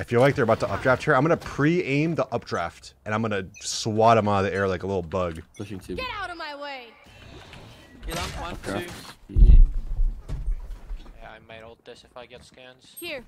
I feel like they're about to updraft here. I'm gonna pre-aim the updraft, and I'm gonna swat them out of the air like a little bug. Pushing two. Get out of my way! Ilan, one, two. Yeah, I might ult this if I get scans. Here,